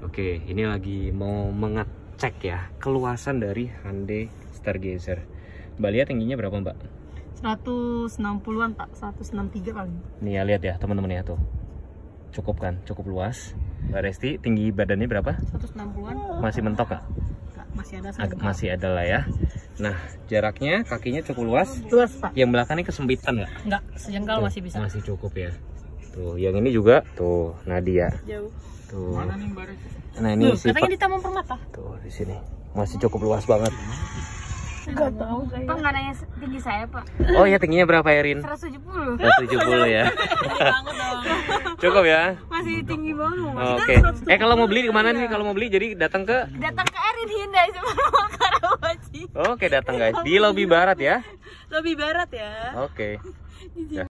Oke, ini lagi mau mengecek ya keluasan dari Hyundai Stargazer. Mbak lihat tingginya berapa Mbak? 160-an tak 163 kali. Nih ya lihat ya teman-teman ya tuh. Cukup kan? Cukup luas. Mbak Resti tinggi badannya berapa? 160-an Masih mentok nggak? masih ada masih ada lah ya. Nah jaraknya kakinya cukup luas. Luas pak? Yang belakang ini kesempitan nggak? Enggak, sejengkal Tuh, masih bisa. Masih cukup ya. Tuh, yang ini juga tuh Nadia. Jauh. Tuh. Nah ini Loh, si katanya di Taman Permata. tuh di sini masih cukup luas banget. Enggak tahu saya. Pak nggak nanya tinggi saya pak Oh ya tingginya berapa Erin? 170 170 ya. banget dong. Cukup ya. masih tinggi banget Oke. Eh kalau mau beli ke mana nih? Kalau mau beli jadi datang ke datang ke Erin Hyundai sebelum Karawaci Oke datang guys di lobi barat ya. Lebih barat ya. Oke.